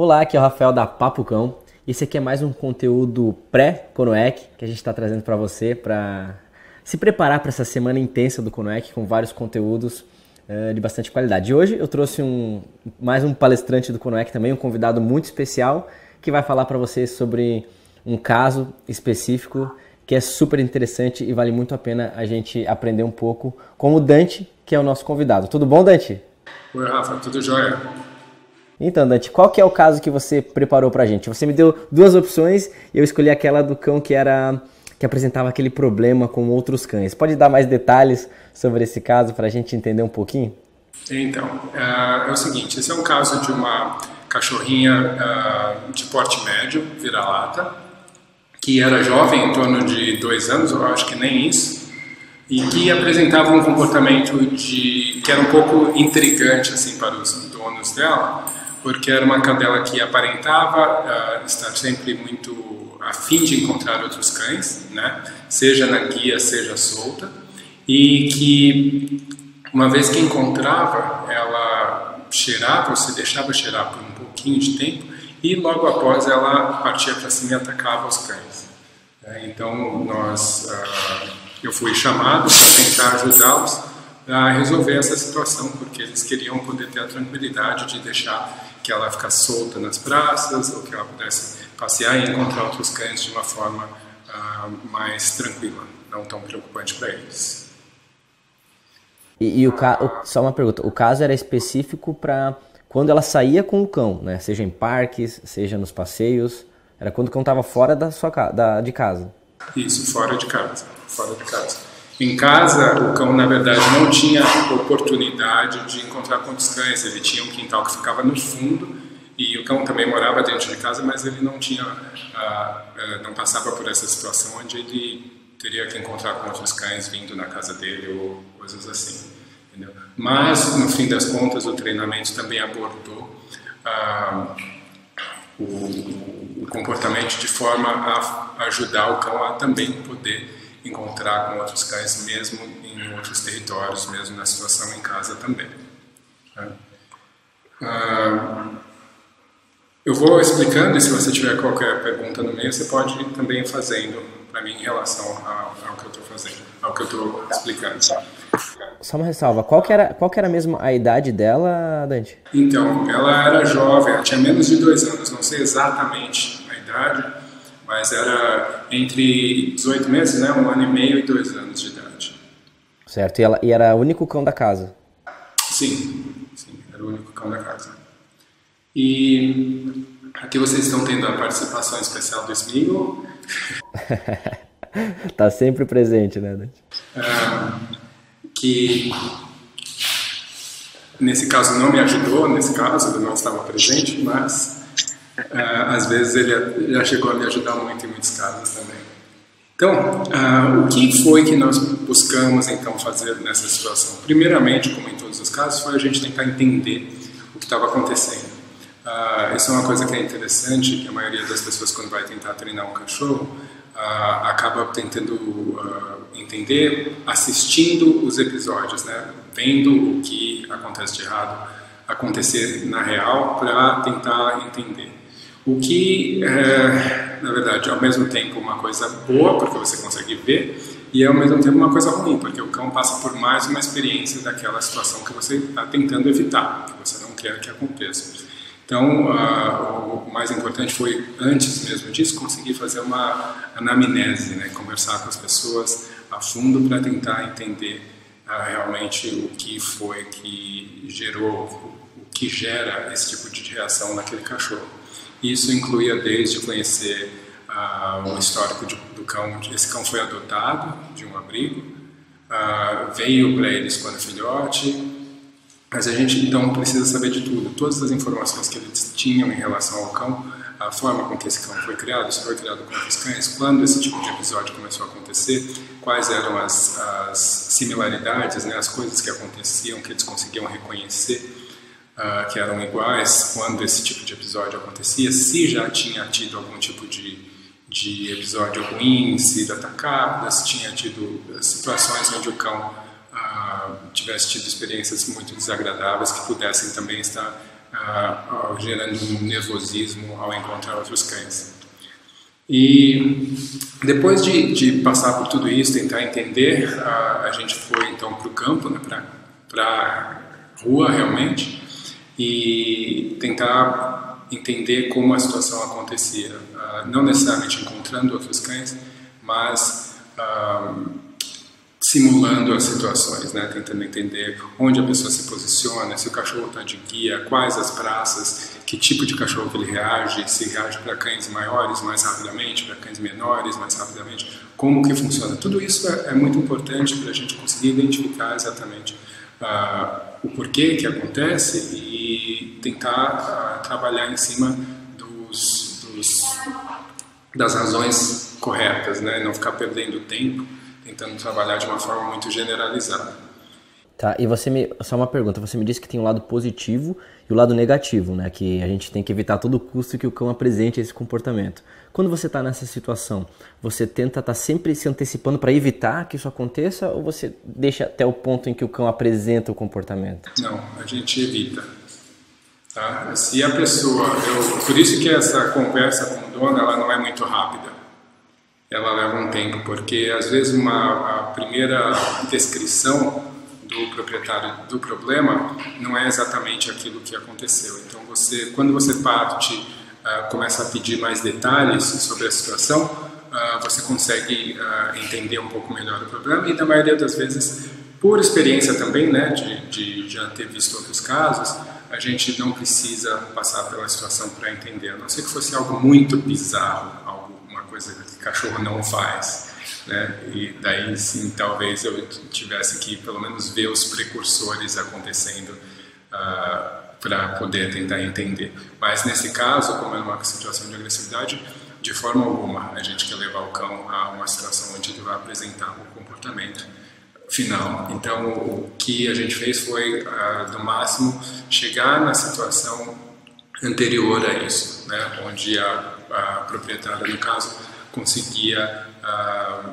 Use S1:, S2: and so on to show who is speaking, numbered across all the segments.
S1: Olá, aqui é o Rafael da Papo Cão. Esse aqui é mais um conteúdo pré-Conoec que a gente está trazendo para você para se preparar para essa semana intensa do Conoec com vários conteúdos uh, de bastante qualidade. E hoje eu trouxe um, mais um palestrante do Conoec também, um convidado muito especial que vai falar para você sobre um caso específico que é super interessante e vale muito a pena a gente aprender um pouco com o Dante, que é o nosso convidado. Tudo bom, Dante?
S2: Oi, Rafa, tudo jóia?
S1: Então, Dante, qual que é o caso que você preparou pra gente? Você me deu duas opções e eu escolhi aquela do cão que era que apresentava aquele problema com outros cães. Pode dar mais detalhes sobre esse caso para a gente entender um pouquinho?
S2: Então, é, é, o seguinte, esse é um caso de uma cachorrinha uh, de porte médio, vira-lata, que era jovem, em torno de dois anos, eu acho que nem isso, e que apresentava um comportamento de que era um pouco intrigante assim para os donos dela, porque era uma cadela que aparentava uh, estar sempre muito afim de encontrar outros cães, né? seja na guia, seja solta, e que uma vez que encontrava, ela cheirava ou se deixava cheirar por um pouquinho de tempo e logo após ela partia para cima e atacava os cães. É, então nós, uh, eu fui chamado para tentar ajudá-los a resolver essa situação, porque eles queriam poder ter a tranquilidade de deixar que ela ficasse solta nas praças ou que ela pudesse passear e encontrar outros cães de uma forma uh, mais tranquila, não tão preocupante para eles.
S1: E, e o, o, só uma pergunta, o caso era específico para quando ela saía com o cão, né? Seja em parques, seja nos passeios, era quando o cão estava fora da sua da, de casa.
S2: Isso, fora de casa, fora de casa. Em casa, o cão, na verdade, não tinha oportunidade de encontrar com os cães. Ele tinha um quintal que ficava no fundo e o cão também morava dentro de casa, mas ele não tinha, ah, ah, não passava por essa situação onde ele teria que encontrar com outros cães vindo na casa dele ou coisas assim. Entendeu? Mas, no fim das contas, o treinamento também abordou ah, o, o comportamento de forma a ajudar o cão a também poder encontrar com outros cães, mesmo em outros territórios, mesmo na situação em casa também. Tá? Ah, eu vou explicando e se você tiver qualquer pergunta no meio, você pode ir também fazendo para mim em relação ao, ao que eu estou fazendo, ao que eu estou explicando.
S1: Só uma ressalva, qual que, era, qual que era mesmo a idade dela, Dante?
S2: Então, ela era jovem, ela tinha menos de dois anos, não sei exatamente a idade, mas era entre 18 meses, né, um ano e meio e dois anos de idade.
S1: Certo, e, ela, e era o único cão da casa?
S2: Sim, sim, era o único cão da casa. E aqui vocês estão tendo a participação especial do Smigo.
S1: tá sempre presente, né, Dante?
S2: Ah, que nesse caso não me ajudou, nesse caso ele não estava presente, mas às vezes ele já chegou a me ajudar muito em muitos casos também. Então, uh, o que foi que nós buscamos então fazer nessa situação? Primeiramente, como em todos os casos, foi a gente tentar entender o que estava acontecendo. Uh, isso é uma coisa que é interessante, que a maioria das pessoas quando vai tentar treinar um cachorro acaba tentando entender assistindo os episódios, né? vendo o que acontece de errado acontecer na real para tentar entender. O que é, na verdade, ao mesmo tempo uma coisa boa, porque você consegue ver, e ao mesmo tempo uma coisa ruim, porque o cão passa por mais uma experiência daquela situação que você está tentando evitar, que você não quer que aconteça. Então, uh, o mais importante foi, antes mesmo disso, conseguir fazer uma anamnese, né? conversar com as pessoas a fundo para tentar entender uh, realmente o que foi que gerou, o que gera esse tipo de reação naquele cachorro. Isso incluía desde conhecer uh, o histórico de, do cão. Esse cão foi adotado de um abrigo, uh, veio para eles quando filhote, mas a gente então precisa saber de tudo, todas as informações que eles tinham em relação ao cão, a forma com que esse cão foi criado, se foi criado com outros cães, quando esse tipo de episódio começou a acontecer, quais eram as, as similaridades, né, as coisas que aconteciam que eles conseguiam reconhecer uh, que eram iguais quando esse tipo de episódio acontecia, se já tinha tido algum tipo de, de episódio ruim, sido atacado, se tinha tido situações onde o cão uh, tivesse tido experiências muito desagradáveis que pudessem também estar uh, gerando um nervosismo ao encontrar outros cães. E depois de, de, passar por tudo isso, tentar entender, uh, a gente foi então para o campo, né, para a rua realmente, e tentar entender como a situação acontecia. Uh, não necessariamente encontrando outros cães, mas simulando as situações, né? tentando entender onde a pessoa se posiciona, se o cachorro está de guia, quais as praças, que tipo de cachorro ele reage, se reage para cães maiores mais rapidamente, para cães menores mais rapidamente, como que funciona. Tudo isso é, é muito importante para a gente conseguir identificar exatamente uh, o porquê que acontece e tentar uh, trabalhar em cima dos, dos, das razões corretas, né? não ficar perdendo tempo tentando trabalhar de uma forma muito generalizada.
S1: Tá, e você me. Só uma pergunta, você me disse que tem um lado positivo e o lado negativo, né? Que a gente tem que evitar a todo custo que o cão apresente esse comportamento. Quando você está nessa situação, você tenta estar tá sempre se antecipando para evitar que isso aconteça ou você deixa até o ponto em que o cão apresenta o comportamento?
S2: Não, a gente evita. Tá? Se a pessoa. Eu, por isso que essa conversa com o dono ela não é muito rápida ela leva um tempo, porque às vezes uma, a primeira descrição do proprietário do problema não é exatamente aquilo que aconteceu. Então você, quando você parte, uh, começa a pedir mais detalhes sobre a situação, uh, você consegue uh, entender um pouco melhor o problema e na maioria das vezes, por experiência também, né, de, de já ter visto outros casos, a gente não precisa passar pela situação para entender, a não ser que fosse algo muito bizarro, algo coisa que cachorro não faz. Né? E daí sim, talvez eu tivesse que pelo menos ver os precursores acontecendo uh, ah, para poder tentar entender. Mas nesse caso, como é uma situação de agressividade, de forma alguma a gente quer levar o cão a uma situação onde ele vai apresentar o comportamento final. Então, o que a gente fez foi, uh, no máximo, chegar na situação anterior a isso, né? onde a, a proprietária, no caso, conseguia uh,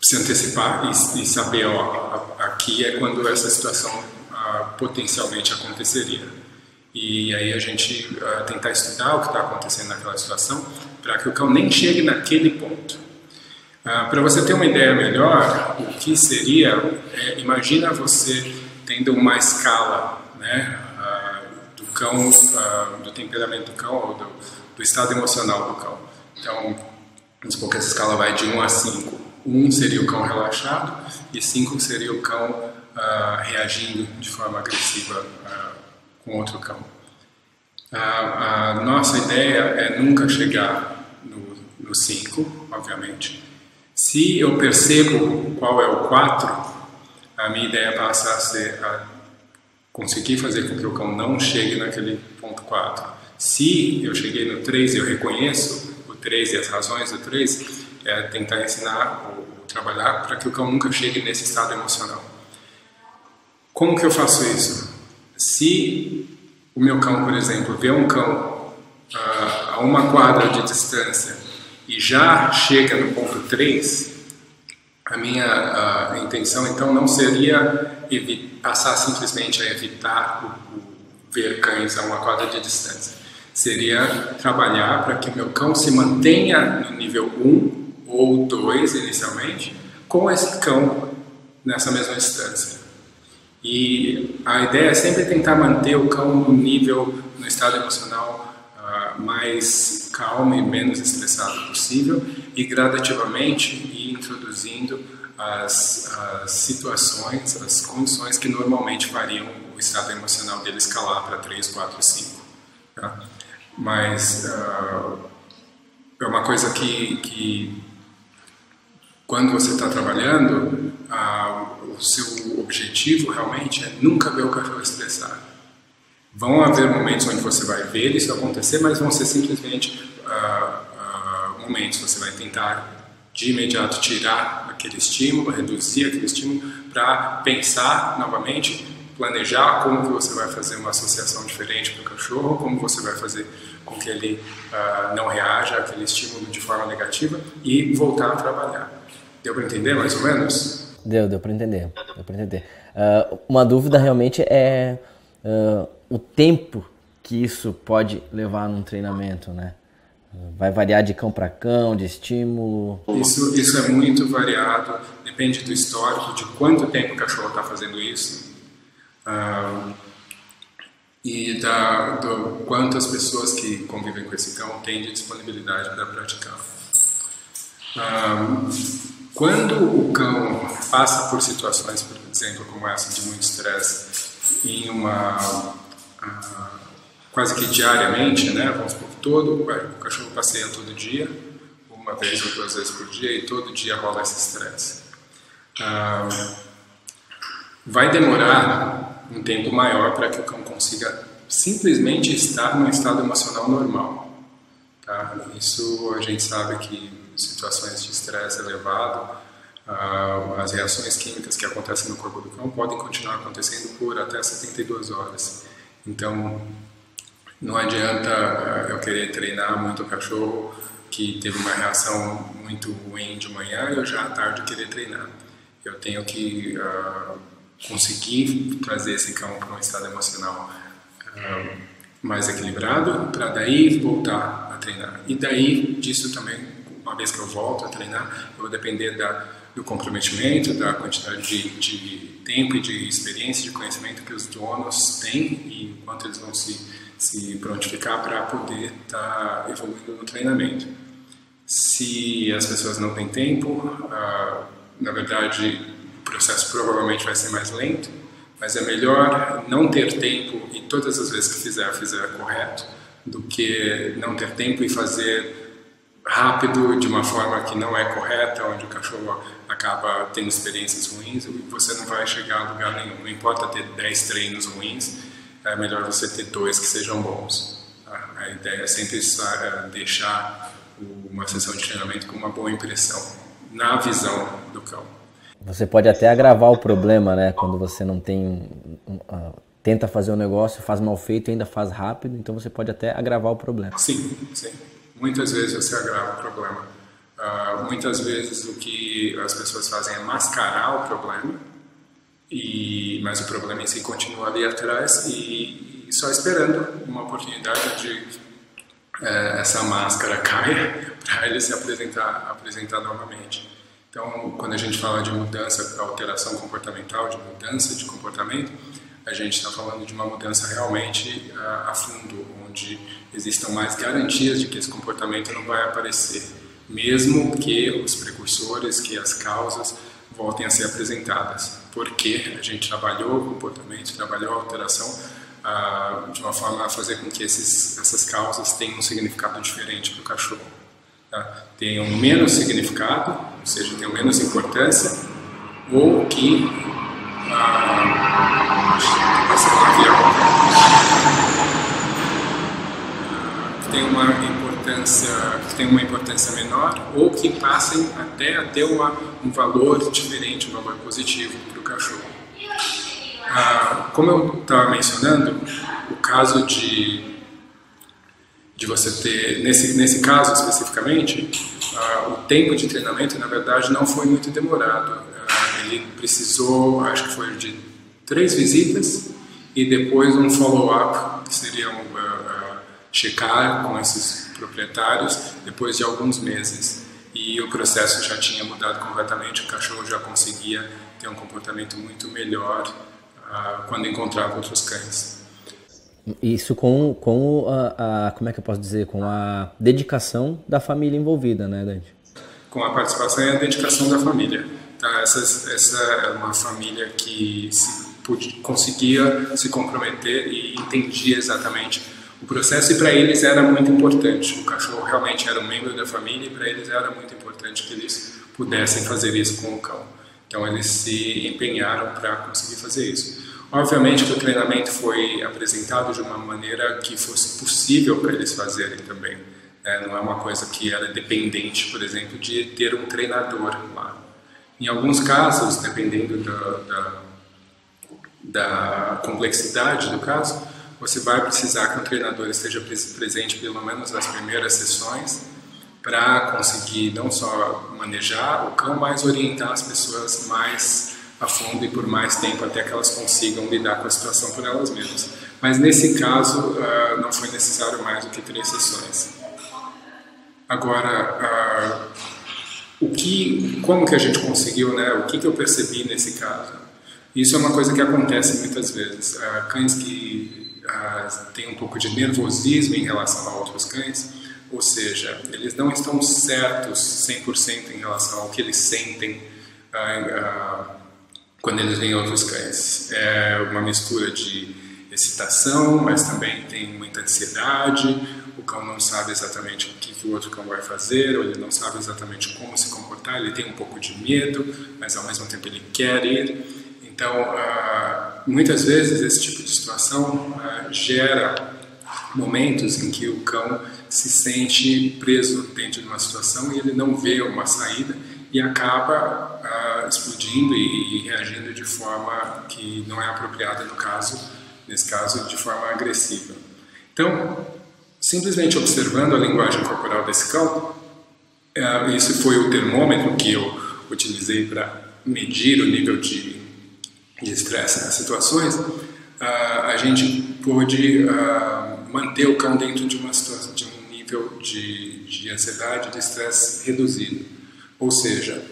S2: se antecipar e, e saber, ó, aqui é quando essa situação uh, potencialmente aconteceria. E aí a gente uh, tentar estudar o que está acontecendo naquela situação para que o cão nem chegue naquele ponto. para você ter uma ideia melhor, o que seria, é, imagina você tendo uma escala né, do cão, do temperamento do cão ou do, do estado emocional do cão. Então, vamos supor que essa escala vai de 1 a 5. 1 seria o cão relaxado e 5 seria o cão uh, reagindo de forma agressiva uh, com outro cão. a nossa ideia é nunca chegar no 5, obviamente. Se eu percebo qual é o 4, a minha ideia passa a ser a conseguir fazer com que o cão não chegue naquele ponto 4. Se eu cheguei no 3 e eu reconheço 3 e as razões do 3 é tentar ensinar ou trabalhar para que o cão nunca chegue nesse estado emocional. Como que eu faço isso? Se o meu cão, por exemplo, vê um cão uh, a uma quadra de distância e já chega no ponto 3, a minha uh, intenção então não seria passar simplesmente a evitar o, o ver cães a uma quadra de distância seria trabalhar para que o meu cão se mantenha no nível 1 ou 2 inicialmente, com esse cão nessa mesma distância. E a ideia é sempre tentar manter o cão no nível, no estado emocional uh, mais calmo e menos estressado possível e gradativamente ir introduzindo as, as situações, as condições que normalmente fariam o estado emocional dele escalar para 3, 4, 5. Tá? Mas uh, é uma coisa que, que quando você está trabalhando, uh, o seu objetivo realmente é nunca ver o cachorro estressado. Vão haver momentos onde você vai ver isso acontecer, mas vão ser simplesmente uh, momentos. Você vai tentar de imediato tirar aquele estímulo, reduzir aquele estímulo, para pensar novamente planejar como que você vai fazer uma associação diferente para o cachorro, como você vai fazer com que ele uh, não reaja àquele estímulo de forma negativa e voltar a trabalhar. Deu para entender mais ou menos?
S1: Deu, deu para entender. Deu para entender. Uh, uma dúvida realmente é uh, o tempo que isso pode levar num treinamento, né? Vai variar de cão para cão, de estímulo?
S2: Isso, isso é muito variado, depende do histórico, de quanto tempo o cachorro está fazendo isso. Ah, e da, do quanto as pessoas que convivem com esse cão têm de disponibilidade para praticar. Ah, quando o cão passa por situações, por exemplo, como essa de muito estresse, em uma ah, quase que diariamente, né? Vamos supor, todo o cachorro passeia todo dia, uma vez ou duas vezes por dia, e todo dia rola esse estresse. Ah, vai demorar um tempo maior para que o cão consiga simplesmente estar num estado emocional normal. Tá? Isso a gente sabe que situações de estresse elevado, ah, as reações químicas que acontecem no corpo do cão podem continuar acontecendo por até 72 horas. Então, não adianta ah, eu querer treinar muito o cachorro que teve uma reação muito ruim de manhã e eu já à tarde querer treinar. Eu tenho que uh, conseguir trazer esse cão para um estado emocional uh, mais equilibrado para daí voltar a treinar. E daí disso também, uma vez que eu volto a treinar, eu vou depender da, do comprometimento, da quantidade de, de tempo e de experiência, de conhecimento que os donos têm e quanto eles vão se se prontificar para poder estar tá evoluindo no treinamento. Se as pessoas não têm tempo, ah, na verdade o processo provavelmente vai ser mais lento, mas é melhor não ter tempo e todas as vezes que fizer, fizer correto, do que não ter tempo e fazer rápido de uma forma que não é correta, onde o cachorro acaba tendo experiências ruins e você não vai chegar a lugar nenhum. Não importa ter 10 treinos ruins, é melhor você ter dois que sejam bons. A ideia é sempre é, deixar uma sessão de treinamento com uma boa impressão na visão do cão.
S1: Você pode até agravar o problema, né? Quando você não tem. Uh, tenta fazer um negócio, faz mal feito e ainda faz rápido, então você pode até agravar o problema.
S2: Sim, sim. Muitas vezes você agrava o problema. Uh, muitas vezes o que as pessoas fazem é mascarar o problema e, mas o problema em si continua ali atrás e, e só esperando uma oportunidade de é, essa máscara caia para ele se apresentar, apresentar novamente. Então, quando a gente fala de mudança, alteração comportamental, de mudança de comportamento, a gente está falando de uma mudança realmente uh, a fundo, onde existam mais garantias de que esse comportamento não vai aparecer, mesmo que os precursores, que as causas voltem a ser apresentadas porque a gente trabalhou o comportamento, trabalhou a alteração ah, de uma forma a fazer com que esses, essas causas tenham um significado diferente para o cachorro. Tá? Tenham menos significado, ou seja, tenham menos importância, ou que ah, que tem uma importância que tem uma importância menor ou que passem até a ter uma, um valor diferente, um valor positivo cachorro. Ah, como eu estava mencionando, o caso de, de você ter, nesse, nesse caso especificamente, ah, o tempo de treinamento, na verdade, não foi muito demorado. Ah, ele precisou, acho que foi de três visitas e depois um follow-up, que seria um, checar com esses proprietários depois de alguns meses. E o processo já tinha mudado completamente, o cachorro já conseguia ter um comportamento muito melhor quando encontrava outros cães.
S1: Isso com, com a, a, como é que eu posso dizer, com a dedicação da família envolvida, né, Dante?
S2: Com a participação e a dedicação da família. Tá? Essa, essa é uma família que se, conseguia se comprometer e entendia exatamente o processo e para eles era muito importante. O cachorro realmente era um membro da família e para eles era muito importante que eles pudessem fazer isso com o cão. Então eles se empenharam para conseguir fazer isso. Obviamente que o treinamento foi apresentado de uma maneira que fosse possível para eles fazerem também. Né? Não é uma coisa que era dependente, por exemplo, de ter um treinador lá. Em alguns casos, dependendo da, da, da complexidade do caso, você vai precisar que um treinador esteja presente pelo menos nas primeiras sessões para conseguir não só manejar o cão, mas orientar as pessoas mais a fundo e por mais tempo até que elas consigam lidar com a situação por elas mesmas. Mas nesse caso uh, não foi necessário mais do que três sessões. Agora, uh, o que, como que a gente conseguiu, né? O que, que eu percebi nesse caso? Isso é uma coisa que acontece muitas vezes. Uh, cães que têm um pouco de nervosismo em relação a outros cães, ou seja, eles não estão certos 100% em relação ao que eles sentem quando eles veem outros cães. É uma mistura de excitação, mas também tem muita ansiedade. O cão não sabe exatamente o que, o outro cão vai fazer, ou ele não sabe exatamente como se comportar. Ele tem um pouco de medo, mas ao mesmo tempo ele quer ir. Então, uh, muitas vezes esse tipo de situação uh, gera momentos em que o cão se sente preso dentro de uma situação e ele não vê uma saída e acaba uh, explodindo e, e, reagindo de forma que não é apropriada no caso, nesse caso de forma agressiva. Então, simplesmente observando a linguagem corporal desse cão, uh, esse foi o termômetro que eu utilizei para medir o nível de estresse nas situações, uh, a gente pôde manter o cão dentro de uma situação, de um nível de, de ansiedade, de estresse reduzido. Ou seja,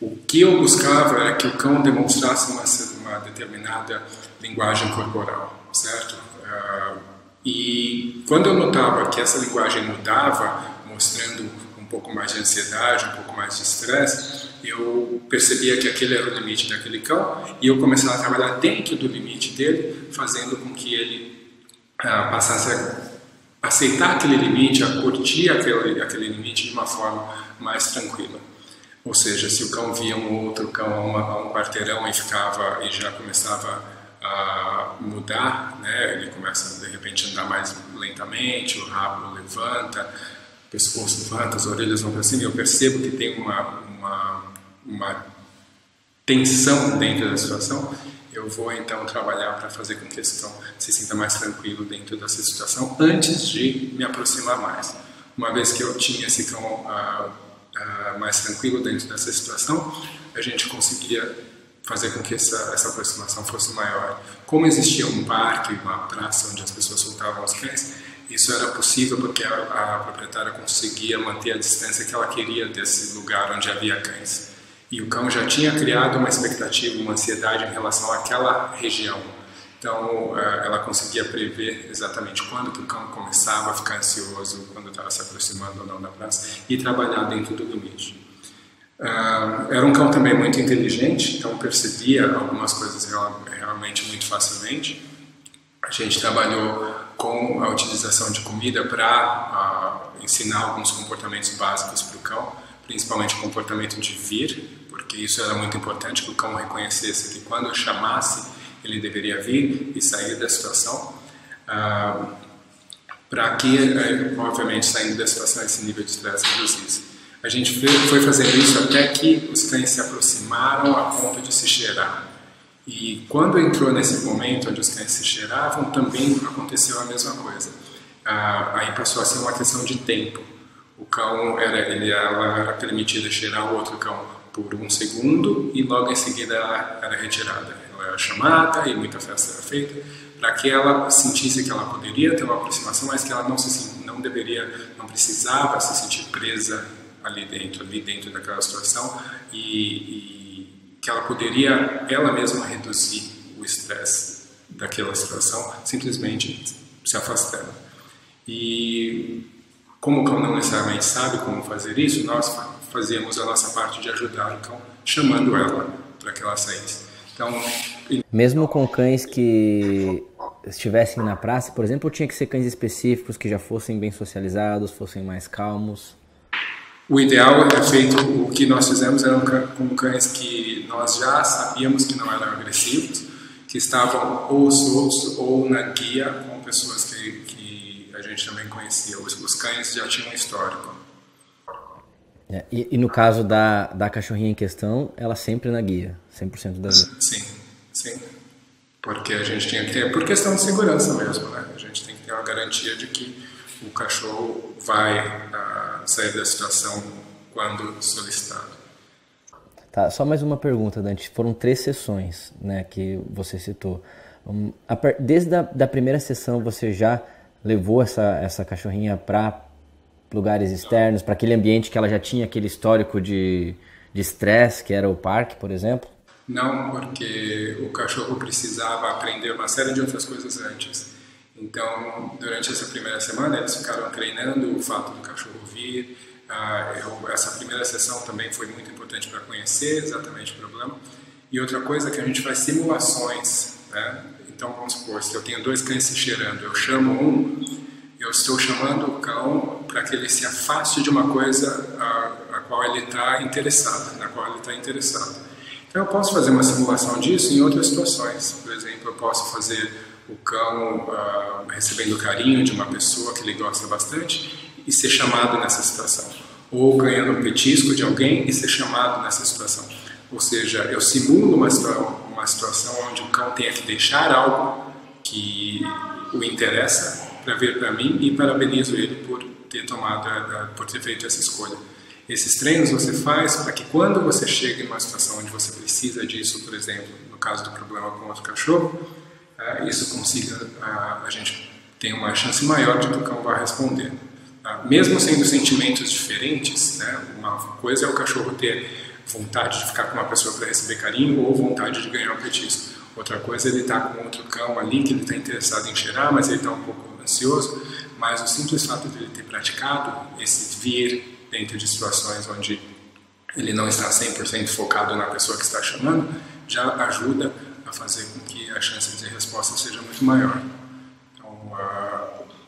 S2: o que eu buscava era que o cão demonstrasse uma, uma determinada linguagem corporal, certo? Uh, e quando eu notava que essa linguagem mudava, mostrando um pouco mais de ansiedade, um pouco mais de estresse, eu percebia que aquele era o limite daquele cão e eu começava a trabalhar dentro do limite dele, fazendo com que ele uh, passasse a aceitar aquele limite, a curtir aquele, aquele limite de uma forma mais tranquila. Ou seja, se o cão via um outro cão a, uma, a um quarteirão e ficava e já começava a mudar, né? ele começa de repente a andar mais lentamente, o rabo levanta, o pescoço levanta, as orelhas vão para cima, eu percebo que tem uma, uma, uma tensão dentro da situação, eu vou então trabalhar para fazer com que esse cão se sinta mais tranquilo dentro dessa situação antes de me aproximar mais. Uma vez que eu tinha esse cão uh, uh, mais tranquilo dentro dessa situação, a gente conseguia fazer com que essa, essa aproximação fosse maior. Como existia um parque, uma praça onde as pessoas soltavam os cães, isso era possível porque a, a proprietária conseguia manter a distância que ela queria desse lugar onde havia cães. E o cão já tinha criado uma expectativa, uma ansiedade em relação àquela região. Então, eh, ela conseguia prever exatamente quando que o cão começava a ficar ansioso, quando estava se aproximando ou não da praça, e trabalhar dentro do limite. Uh, era um cão também muito inteligente, então percebia algumas coisas real, realmente muito facilmente. A gente trabalhou com a utilização de comida para uh, ensinar alguns comportamentos básicos para o cão, principalmente o comportamento de vir, porque isso era muito importante que o cão reconhecesse que quando eu chamasse ele deveria vir e sair da situação, uh, para que, uh, obviamente, saindo da situação, esse nível de estresse reduzisse. A gente foi fazendo isso até que os cães se aproximaram a ponto de se cheirar. E quando entrou nesse momento onde os cães se cheiravam, também aconteceu a mesma coisa. Uh, aí passou a ser uma questão de tempo. O cão era, ele, ela era permitida cheirar o outro cão por um segundo e logo em seguida ela era retirada era chamada e muita festa era feita, para que ela sentisse que ela poderia ter uma aproximação, mas que ela não se não deveria, não precisava se sentir presa ali dentro, ali dentro daquela situação e, e que ela poderia ela mesma reduzir o estresse daquela situação simplesmente se afastando. E como o cão não necessariamente sabe como fazer isso, nós fazíamos a nossa parte de ajudar o cão, chamando ela para que ela saísse. Então,
S1: mesmo com cães que estivessem na praça, por exemplo, tinha que ser cães específicos que já fossem bem socializados, fossem mais calmos.
S2: O ideal é feito, o que nós fizemos eram com cães que nós já sabíamos que não eram agressivos, que estavam ou soltos ou na guia com pessoas que, que a gente também conhecia. Os, os cães já tinham histórico.
S1: É, e, e, no caso da, da cachorrinha em questão, ela sempre na guia, 100% da guia.
S2: Sim, sim. Porque a gente tinha que ter, por questão de segurança mesmo, né? A gente tem que ter uma garantia de que o cachorro vai uh, sair da situação quando solicitado.
S1: Tá, só mais uma pergunta, Dante. Foram três sessões, né, que você citou. Um, desde a da primeira sessão você já levou essa, essa cachorrinha para lugares externos, para aquele ambiente que ela já tinha aquele histórico de estresse, que era o parque, por exemplo?
S2: Não, porque o cachorro precisava aprender uma série de outras coisas antes. Então, durante essa primeira semana, eles ficaram treinando o fato do cachorro vir. Ah, eu, essa primeira sessão também foi muito importante para conhecer exatamente o problema. E outra coisa é que a gente faz simulações. Né? Então, vamos supor, se eu tenho dois cães se cheirando, eu chamo um, eu estou chamando o cão para que ele se afaste de uma coisa a, a qual ele está interessado, na qual ele está interessado. Então, eu posso fazer uma simulação disso em outras situações. Por exemplo, eu posso fazer o cão uh, recebendo carinho de uma pessoa que ele gosta bastante e ser chamado nessa situação. Ou ganhando um petisco de alguém e ser chamado nessa situação. Ou seja, eu simulo uma, uma situação onde o cão tenha que deixar algo que o interessa para vir para mim e parabenizo ele por ter tomado, por ter feito essa escolha. Esses treinos você faz para que quando você chega em uma situação onde você precisa disso, por exemplo, no caso do problema com outro cachorro, uh, isso consiga, uh, a gente tem uma chance maior de que o cão vá responder. Uh, mesmo sendo sentimentos diferentes, né, uma coisa é o cachorro ter vontade de ficar com uma pessoa para receber carinho ou vontade de ganhar um petisco. Outra coisa é ele estar tá com outro cão ali que ele está interessado em cheirar, mas ele está um pouco ansioso. Mas o simples fato de ele ter praticado esse vir dentro de situações onde ele não está 100% focado na pessoa que está chamando, já ajuda a fazer com que a chance de resposta seja muito maior. Então,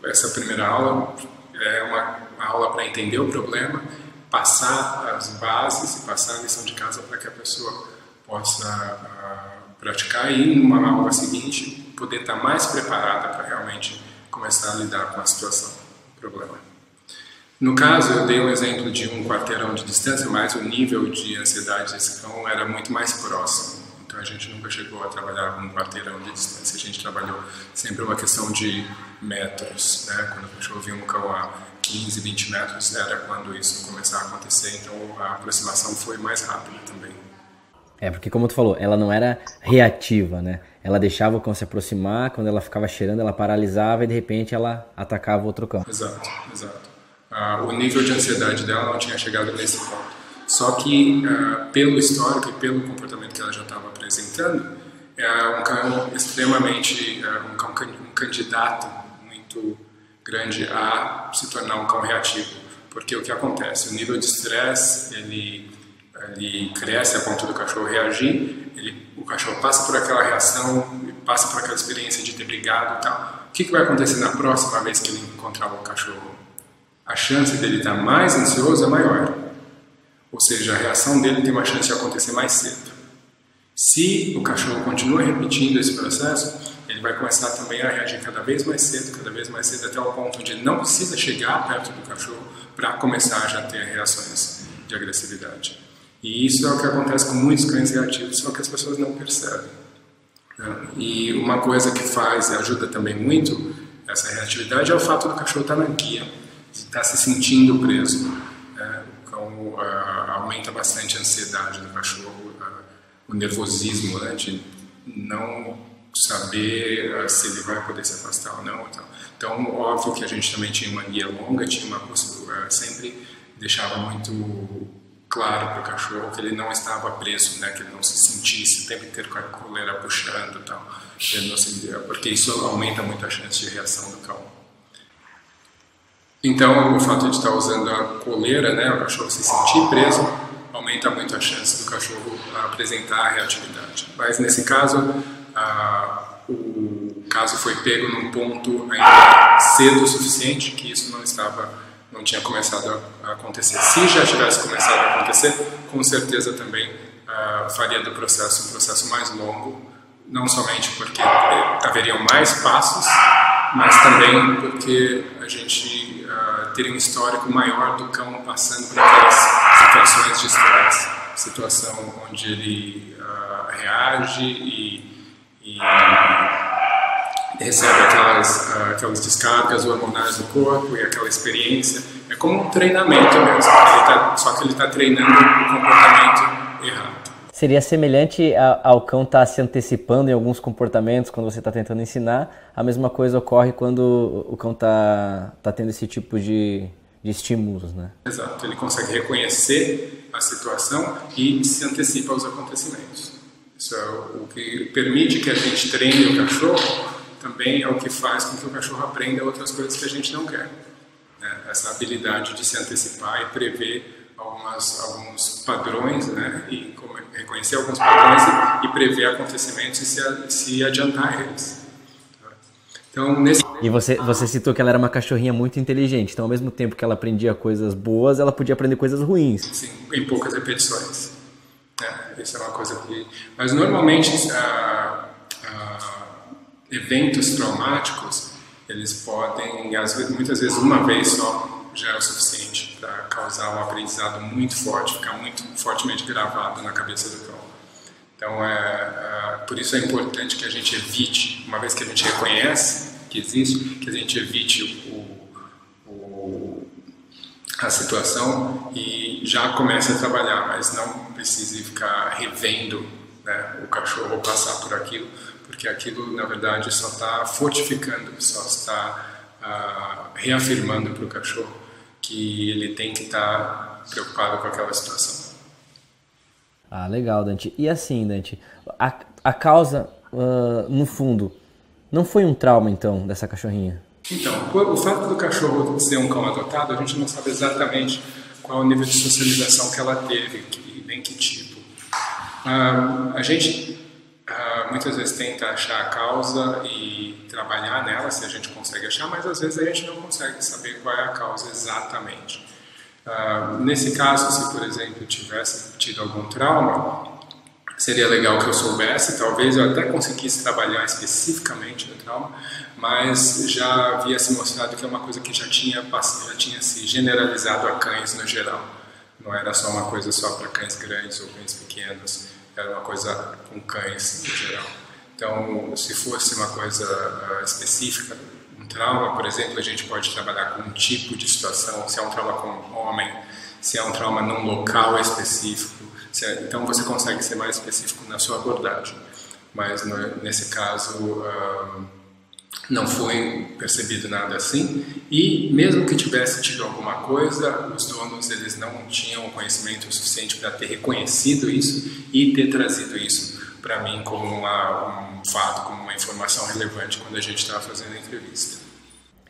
S2: essa primeira aula é uma aula para entender o problema, passar as bases e passar a lição de casa para que a pessoa possa praticar e, numa aula seguinte, poder estar mais preparada para realmente começar a lidar com a situação, o problema. No caso, eu dei um exemplo de um quarteirão de distância, mas o nível de ansiedade desse cão era muito mais próximo. Então a gente nunca chegou a trabalhar com um quarteirão de distância, a gente trabalhou sempre uma questão de metros. Né? Quando a gente ouvia um cão a 15, 20 metros, era quando isso começava a acontecer, então a aproximação foi mais rápida também.
S1: É, porque como tu falou, ela não era reativa, né? Ela deixava o cão se aproximar, quando ela ficava cheirando, ela paralisava e de repente ela atacava outro cão.
S2: Exato, exato. Uh, o nível de ansiedade dela não tinha chegado nesse ponto. Só que, uh, pelo histórico e pelo comportamento que ela já estava apresentando, é um cão extremamente, uh, um, cão, um candidato muito grande a se tornar um cão reativo. Porque o que acontece? O nível de estresse, ele ele cresce a ponto do cachorro reagir, ele, cachorro passa por aquela reação, passa por aquela experiência de ter brigado e tal. O que, que vai acontecer na próxima vez que ele encontrar o cachorro? A chance dele estar mais ansioso é maior. Ou seja, a reação dele tem uma chance de acontecer mais cedo. Se o cachorro continua repetindo esse processo, ele vai começar também a reagir cada vez mais cedo, cada vez mais cedo, até o ponto ele não precisa chegar perto do cachorro para começar a já ter reações de agressividade. E isso é o que acontece com muitos cães reativos, só que as pessoas não percebem. Né? E uma coisa que faz e ajuda também muito essa reatividade é o fato do cachorro estar na guia, estar se sentindo preso. Né? Então, uh, aumenta bastante a ansiedade do cachorro, uh, o nervosismo né? de não saber uh, se ele vai poder se afastar ou não. Então, então, óbvio que a gente também tinha uma guia longa, tinha uma sempre deixava muito claro para o cachorro que ele não estava preso, né, que ele não se sentisse o tempo inteiro com a coleira puxando e tal, se, porque isso aumenta muito a chance de reação do cão. Então, o fato de estar usando a coleira, né, o cachorro se sentir preso, aumenta muito a chance do cachorro apresentar a reatividade. Mas nesse caso, o caso foi pego num ponto ainda cedo o suficiente que isso não estava não tinha começado a acontecer. Se já tivesse começado a acontecer, com certeza também uh, faria do processo um processo mais longo, não somente porque haveriam mais passos, mas também porque a gente uh, teria um histórico maior do cão passando por aquelas situações de estresse, situação onde ele uh, reage e, e recebe aquelas, uh, aquelas descargas hormonais do corpo e aquela experiência. É como um treinamento mesmo, tá, só que ele está treinando o comportamento errado.
S1: Seria semelhante ao cão estar tá se antecipando em alguns comportamentos quando você está tentando ensinar. A mesma coisa ocorre quando o cão está tá tendo esse tipo de, de estímulos, né?
S2: Exato. Ele consegue reconhecer a situação e se antecipa aos acontecimentos. Isso é o que permite que a gente treine o cachorro, também é o que faz com que o cachorro aprenda outras coisas que a gente não quer. Né? Essa habilidade de se antecipar e prever algumas, alguns padrões, né, e reconhecer alguns padrões e, prever acontecimentos e se, se adiantar a eles.
S1: Então, nesse... E você, você citou que ela era uma cachorrinha muito inteligente, então ao mesmo tempo que ela aprendia coisas boas, ela podia aprender coisas ruins.
S2: Sim, em poucas repetições. É, isso é uma coisa que... Mas normalmente ah, eventos traumáticos, eles podem, às vezes, muitas vezes uma vez só já é o suficiente para causar um aprendizado muito forte, ficar muito fortemente gravado na cabeça do cão. Então, é, é, por isso é importante que a gente evite, uma vez que a gente reconhece que existe, que a gente evite o, o, a situação e já comece a trabalhar, mas não precise ficar revendo né, o cachorro passar por aquilo, porque aquilo, na verdade, só está fortificando, só está uh, reafirmando para o cachorro que ele tem que estar tá preocupado com aquela situação.
S1: Ah, legal, Dante. E assim, Dante, a, a causa, uh, no fundo, não foi um trauma, então, dessa cachorrinha?
S2: Então, o fato do cachorro ser um cão adotado, a gente não sabe exatamente qual o nível de socialização que ela teve, que, nem que tipo. Uh, a gente muitas vezes tenta achar a causa e trabalhar nela, se a gente consegue achar, mas às vezes a gente não consegue saber qual é a causa exatamente. Uh, nesse caso, se por exemplo tivesse tido algum trauma, seria legal que eu soubesse, talvez eu até conseguisse trabalhar especificamente no trauma, mas já havia se mostrado que é uma coisa que já tinha, já tinha se generalizado a cães no geral. Não era só uma coisa só para cães grandes ou cães pequenos era uma coisa com cães em geral. Então, se fosse uma coisa uh, específica, um trauma, por exemplo, a gente pode trabalhar com um tipo de situação, se é um trauma com um homem, se é um trauma num local específico, é, então você consegue ser mais específico na sua abordagem. Mas no, nesse caso, uh, não foi percebido nada assim e mesmo que tivesse tido alguma coisa, os donos eles não tinham conhecimento suficiente para ter reconhecido isso e ter trazido isso para mim como uma, um fato, como uma informação relevante quando a gente estava fazendo a entrevista.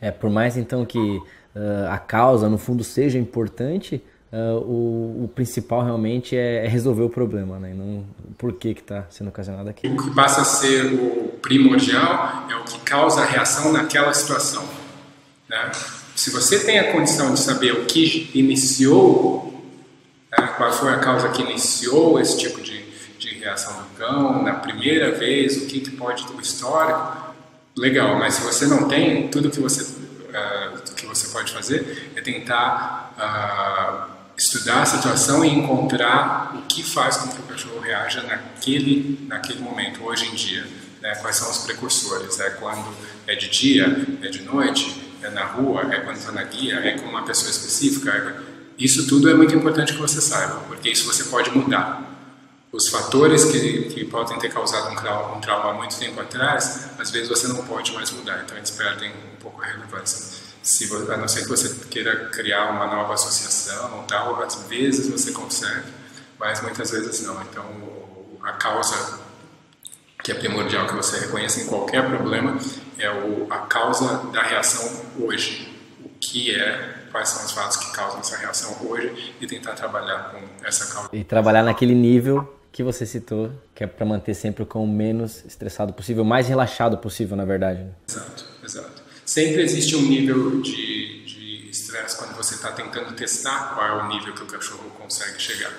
S1: É, por mais então que uh, a causa no fundo seja importante, Uh, o, o, principal realmente é, é, resolver o problema, né? E não o porquê que está sendo ocasionado aqui.
S2: O que passa a ser o primordial é o que causa a reação naquela situação. Né? Se você tem a condição de saber o que iniciou, né? qual foi a causa que iniciou esse tipo de, de reação do cão, na primeira vez, o que, que pode ter histórico, legal. Mas se você não tem, tudo que você, uh, que você pode fazer é tentar uh, estudar a situação e encontrar o que faz com que o cachorro reaja naquele, naquele momento, hoje em dia. Né? Quais são os precursores? É quando é de dia, é de noite, é na rua, é quando está na guia, é com uma pessoa específica. É... Isso tudo é muito importante que você saiba, porque isso você pode mudar. Os fatores que, que podem ter causado um trauma, um trauma há muito tempo atrás, às vezes você não pode mais mudar, então eles perdem um pouco a relevância se, a não ser que você queira criar uma nova associação ou tal, às vezes você consegue, mas muitas vezes não. Então, a causa que é primordial que você reconheça em qualquer problema é o, a causa da reação hoje. O que é, quais são os fatos que causam essa reação hoje e tentar trabalhar com essa causa.
S1: E trabalhar naquele nível que você citou, que é para manter sempre o cão menos estressado possível, mais relaxado possível, na verdade. Né?
S2: Exato, exato. Sempre existe um nível de estresse quando você está tentando testar qual é o nível que o cachorro consegue chegar.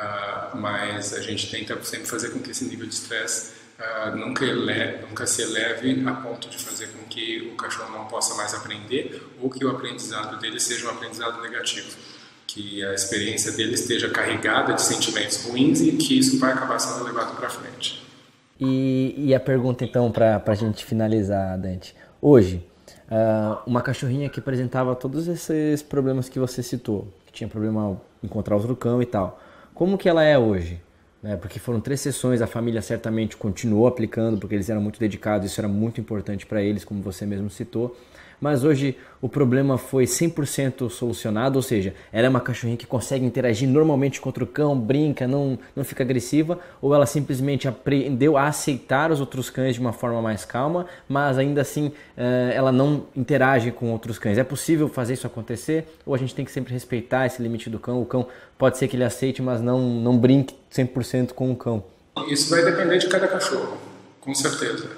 S2: Uh, mas a gente tenta sempre fazer com que esse nível de estresse uh, nunca, nunca se eleve a ponto de fazer com que o cachorro não possa mais aprender ou que o aprendizado dele seja um aprendizado negativo. Que a experiência dele esteja carregada de sentimentos ruins e que isso vai acabar sendo levado para frente.
S1: E, e, a pergunta então para a gente finalizar, Dante. Hoje, uh, uma cachorrinha que apresentava todos esses problemas que você citou, que tinha problema em encontrar outro cão e tal, como que ela é hoje? né? Porque foram três sessões, a família certamente continuou aplicando, porque eles eram muito dedicados, isso era muito importante para eles, como você mesmo citou mas hoje o problema foi 100% solucionado, ou seja, ela é uma cachorrinha que consegue interagir normalmente contra o cão, brinca, não, não fica agressiva, ou ela simplesmente aprendeu a aceitar os outros cães de uma forma mais calma, mas ainda assim eh, ela não interage com outros cães. É possível fazer isso acontecer, ou a gente tem que sempre respeitar esse limite do cão? O cão pode ser que ele aceite, mas não, não brinque 100% com o cão.
S2: Isso vai depender de cada cachorro, com certeza.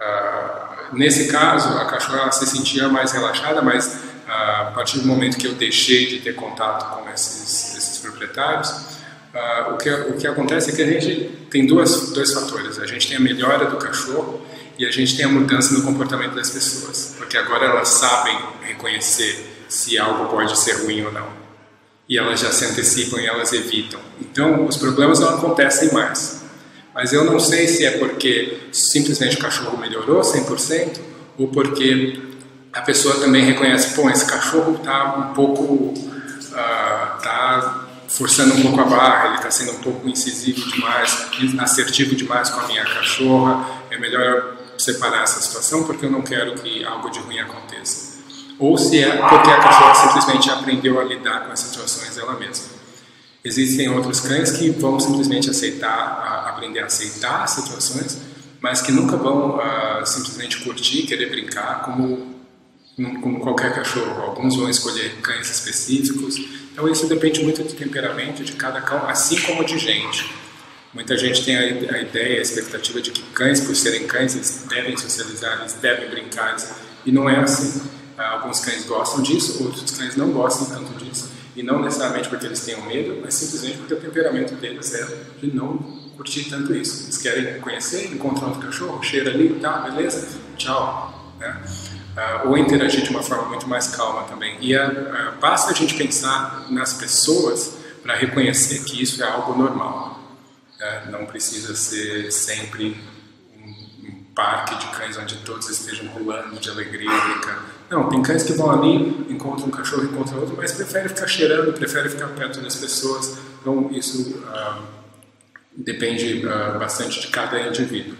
S2: Uh nesse caso, a cachorra se sentia mais relaxada, mas ah, a partir do momento que eu deixei de ter contato com esses, esses proprietários, uh, o, que, o que acontece é que a gente tem duas, dois fatores. A gente tem a melhora do cachorro e a gente tem a mudança no comportamento das pessoas, porque agora elas sabem reconhecer se algo pode ser ruim ou não. E elas já se antecipam e elas evitam. Então, os problemas não acontecem mais. Mas eu não sei se é porque simplesmente o cachorro melhorou 100% ou porque a pessoa também reconhece, pô, esse cachorro está um pouco, uh, tá forçando um pouco a barra, ele está sendo um pouco incisivo demais, assertivo demais com a minha cachorra, é melhor separar essa situação porque eu não quero que algo de ruim aconteça. Ou se é porque a cachorra simplesmente aprendeu a lidar com as situações ela mesma. Existem outros cães que vão simplesmente aceitar, aprender a aceitar situações, mas que nunca vão uh, simplesmente curtir, querer brincar como, como qualquer cachorro. Alguns vão escolher cães específicos. Então isso depende muito do temperamento de cada cão, assim como de gente. Muita gente tem a, ideia, a expectativa de que cães, por serem cães, eles devem socializar, eles devem brincar, e não é assim. Uh, alguns cães gostam disso, outros cães não gostam tanto disso. E não necessariamente porque eles tenham medo, mas simplesmente porque o temperamento deles é de não curtir tanto isso. Eles querem conhecer, encontrar outro cachorro, cheira ali, tá, beleza, tchau. Né? Uh, ou interagir de uma forma muito mais calma também. E uh, basta a gente pensar nas pessoas para reconhecer que isso é algo normal. Uh, não precisa ser sempre parque de cães onde todos estejam rolando de alegria, brincando. Não, tem cães que vão ali, encontram um cachorro, encontram outro, mas preferem ficar cheirando, preferem ficar perto das pessoas. Então, isso uh, depende uh, bastante de cada indivíduo.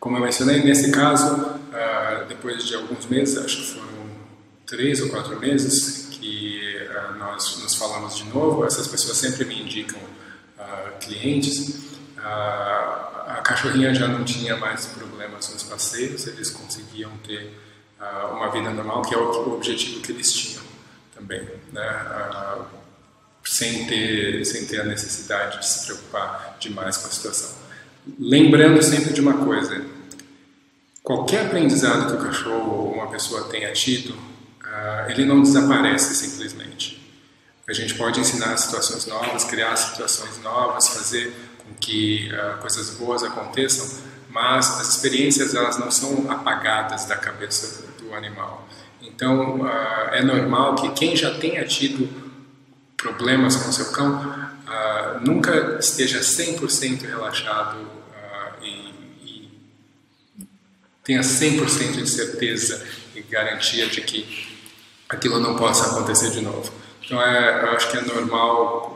S2: Como eu mencionei, nesse caso, uh, depois de alguns meses, acho que foram três ou quatro meses, que nós nos falamos de novo, essas pessoas sempre me indicam clientes a, a cachorrinha já não tinha mais problemas nos passeios, eles conseguiam ter uma vida normal, que é o, objetivo que eles tinham também, né? Sem, ter, sem ter a necessidade de se preocupar demais com a situação. Lembrando sempre de uma coisa: qualquer aprendizado que o cachorro ou uma pessoa tenha tido, ele não desaparece simplesmente. A gente pode ensinar situações novas, criar situações novas, fazer que uh, coisas boas aconteçam, mas as experiências elas não são apagadas da cabeça animal. Então uh, é normal que quem já tenha tido problemas com seu cão uh, nunca esteja 100% relaxado e, e tenha 100% de certeza e garantia de que aquilo não possa acontecer de novo. Então é, eu acho que é normal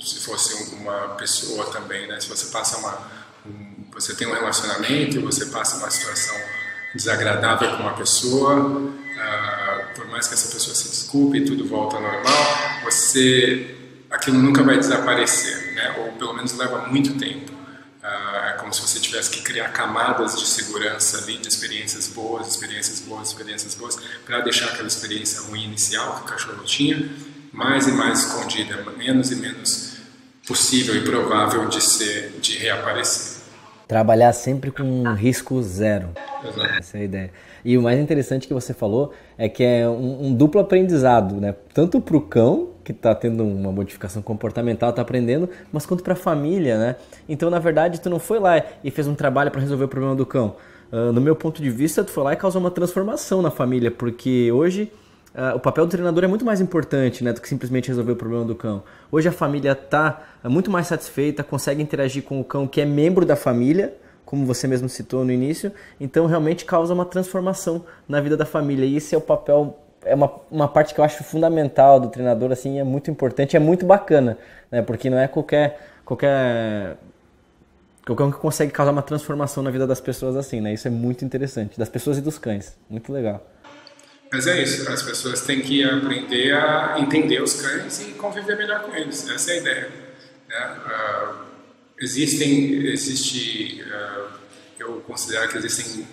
S2: se fosse uma pessoa também, né? Se você passa uma, um, você tem um relacionamento, você passa uma situação desagradável com uma pessoa, uh, por mais que essa pessoa se desculpe e tudo volta ao normal, você, aquilo nunca vai desaparecer, né? Ou pelo menos leva muito tempo. Uh, é como se você tivesse que criar camadas de segurança ali, de experiências boas, experiências boas, experiências boas, para deixar aquela experiência ruim inicial que o cachorro tinha mais e mais escondida, menos e menos possível e provável de ser, de reaparecer.
S1: Trabalhar sempre com risco zero.
S2: Exato.
S1: Essa é a ideia. E o mais interessante que você falou é que é um, um duplo aprendizado, né? Tanto para o cão, que está tendo uma modificação comportamental, está aprendendo, mas quanto para a família, né? Então, na verdade, tu não foi lá e fez um trabalho para resolver o problema do cão. Uh, no meu ponto de vista, tu foi lá e causou uma transformação na família, porque hoje Uh, o papel do treinador é muito mais importante né, do que simplesmente resolver o problema do cão. Hoje a família está uh, muito mais satisfeita, consegue interagir com o cão que é membro da família, como você mesmo citou no início, então realmente causa uma transformação na vida da família. E esse é o papel é uma, uma parte que eu acho fundamental do treinador, assim, é muito importante, é muito bacana, né? Porque não é qualquer qualquer qualquer um que consegue causar uma transformação na vida das pessoas assim, né? Isso é muito interessante, das pessoas e dos cães, muito legal.
S2: Mas é isso, as pessoas têm que aprender a entender os cães e conviver melhor com eles. Essa é a ideia. Né? Uh, existem, existe, uh, eu considero que existem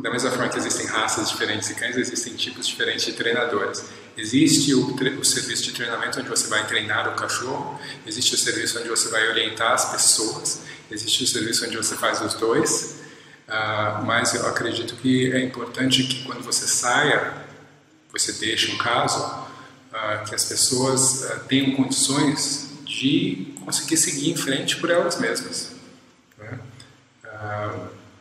S2: da mesma forma que existem raças diferentes de cães, existem tipos diferentes de treinadores. Existe o, o, serviço de treinamento onde você vai treinar o cachorro, existe o serviço onde você vai orientar as pessoas, existe o serviço onde você faz os dois. Uh, mas eu acredito que é importante que quando você saia, você deixe um caso, uh, que as pessoas uh, tenham condições de conseguir seguir em frente por elas mesmas. Né?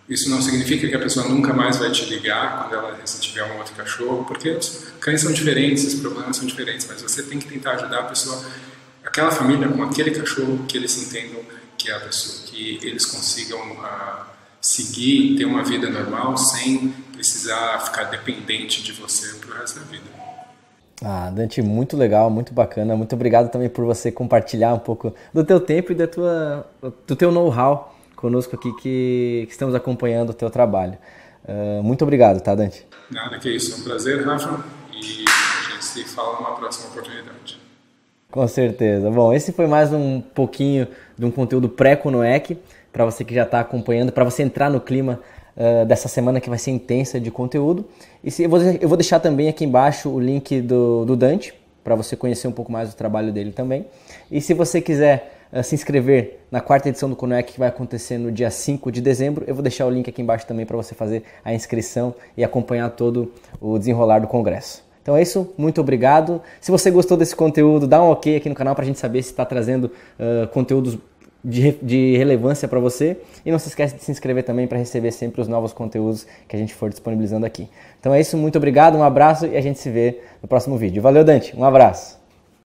S2: Isso não significa que a pessoa nunca mais vai te ligar quando ela tiver um outro cachorro, porque os cães são diferentes, os problemas são diferentes, mas você tem que tentar ajudar a pessoa, aquela família com aquele cachorro, que eles entendam que é a pessoa, que eles consigam seguir, ter uma vida normal sem precisar ficar dependente de você pro resto da vida.
S1: Ah, Dante, muito legal, muito bacana. Muito obrigado também por você compartilhar um pouco do teu tempo e da tua, do teu know-how conosco aqui que, que estamos acompanhando o teu trabalho. Uh, muito obrigado, tá, Dante?
S2: Nada que isso, é um prazer, Rafa, e a gente se fala numa próxima oportunidade.
S1: Com certeza. Bom, esse foi mais um pouquinho de um conteúdo pré-Conoec, para você que já está acompanhando, para você entrar no clima uh, dessa semana que vai ser intensa de conteúdo. E se, eu, vou, eu vou deixar também aqui embaixo o link do, do Dante, para você conhecer um pouco mais do trabalho dele também. E se você quiser uh, se inscrever na quarta edição do Conec que vai acontecer no dia 5 de dezembro. Eu vou deixar o link aqui embaixo também para você fazer a inscrição e acompanhar todo o desenrolar do congresso. Então é isso, muito obrigado. Se você gostou desse conteúdo, dá um ok aqui no canal para a gente saber se está trazendo uh, conteúdos de, de relevância para você. E não se esqueça de se inscrever também para receber sempre os novos conteúdos que a gente for disponibilizando aqui. Então é isso, muito obrigado, um abraço e a gente se vê no próximo vídeo. Valeu, Dante, um abraço.